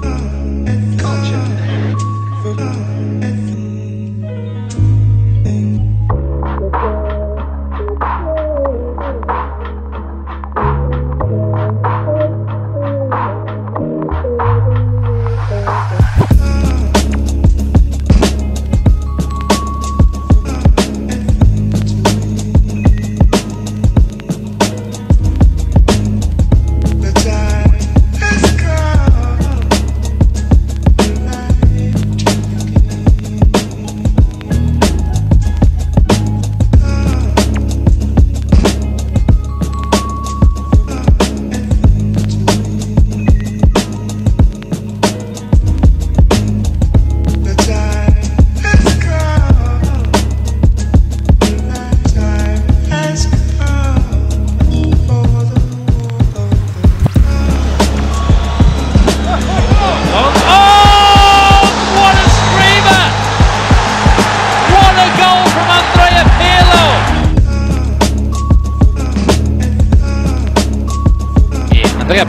Culture.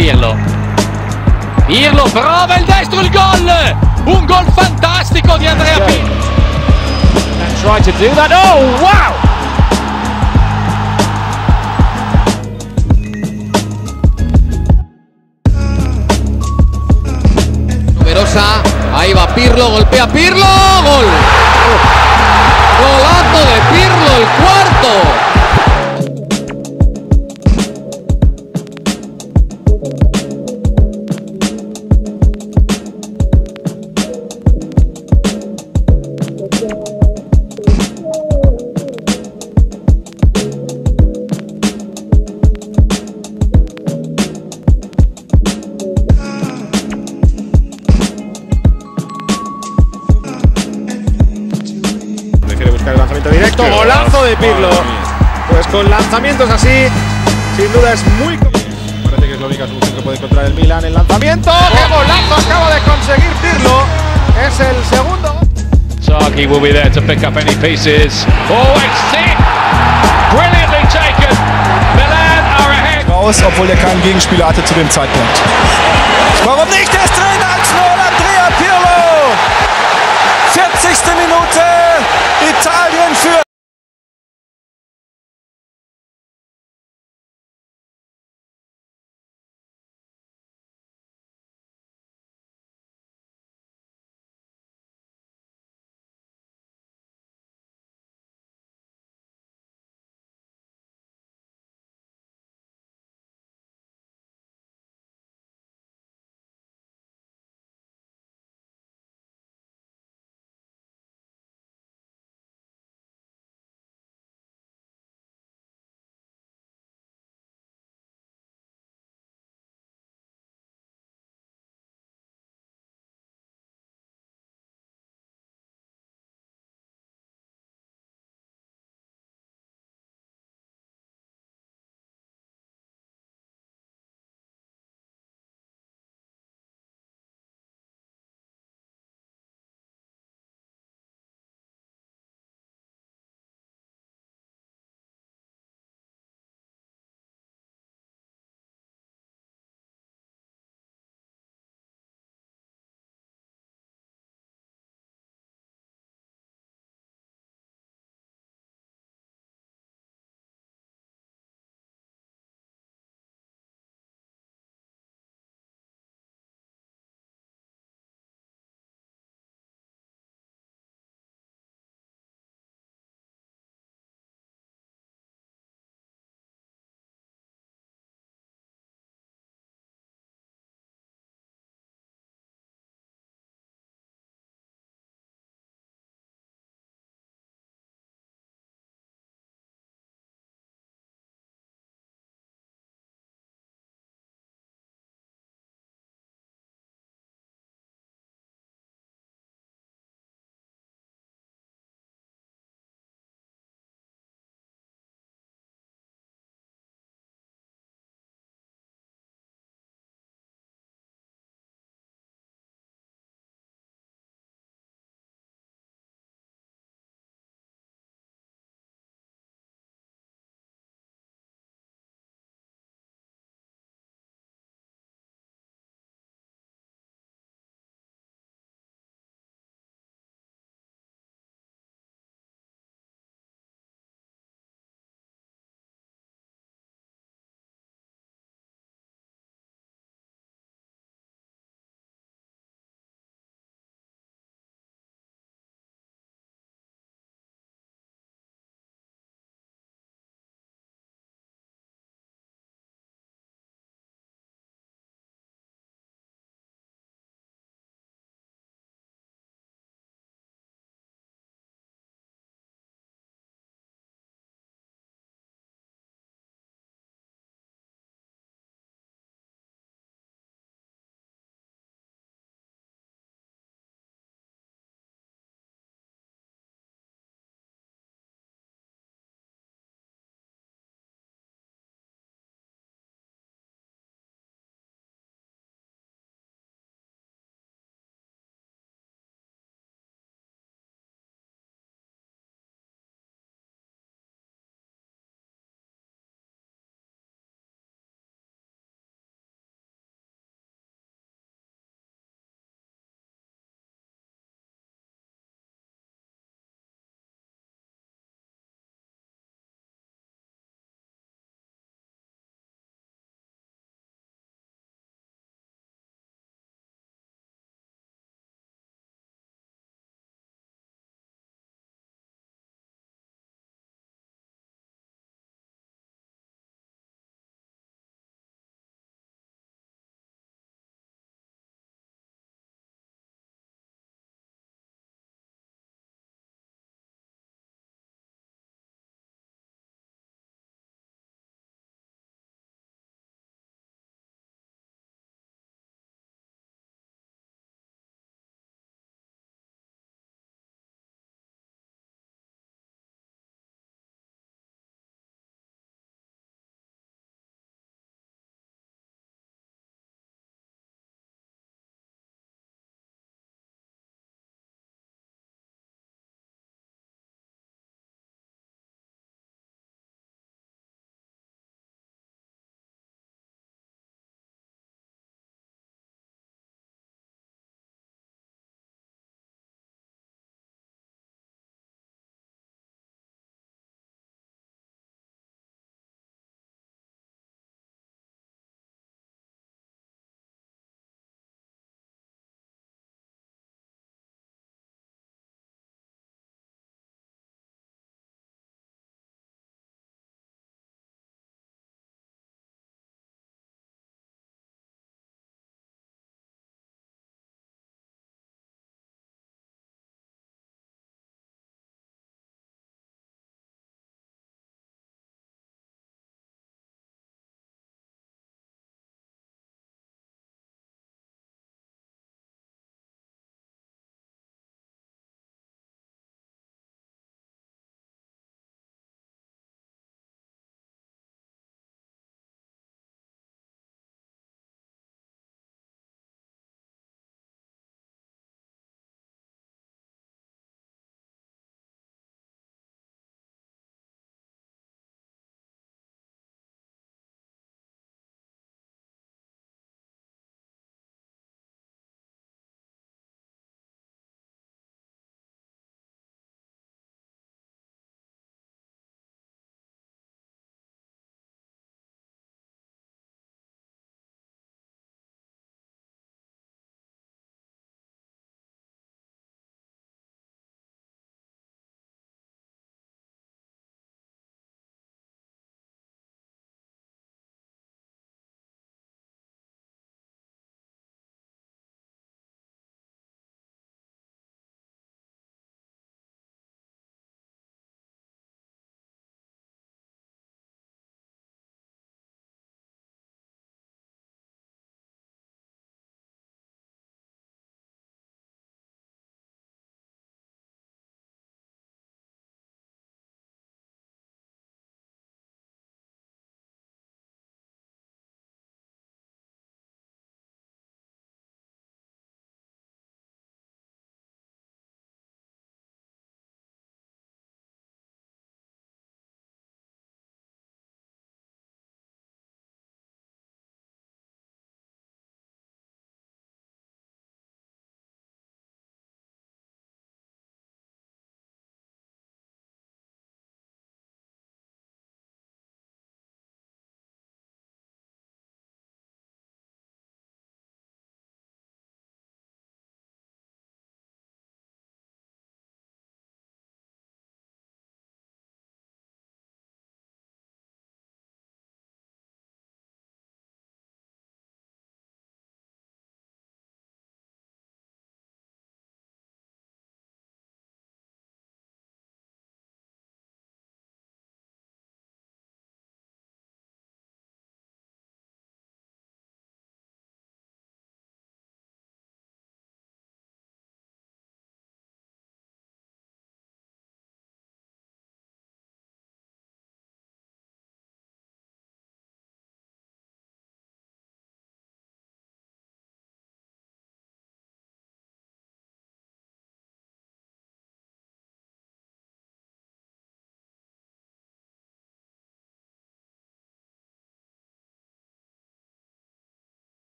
Pirlo! Pirlo prova il destro, il gol! Un gol fantastico di Andrea Pirlo! And try to do that. Oh, wow! Numerosa, ahí va Pirlo, golpea Pirlo, gol. Golazo de Pirlo, el cuarto. Lanzamiento directo. Golazo de Pirlo. Pues con lanzamientos así, sin duda es muy. Parece que es la única solución que puede encontrar el Milan. El lanzamiento. ¡Qué golazo acaba de conseguir Pirlo! Es el segundo. Saki will be there to pick up any pieces. Oh, it's sick! Brilliantly taken. Milan are ahead. raus, obwohl er keinen Gegenspieler hatte zu dem Zeitpunkt.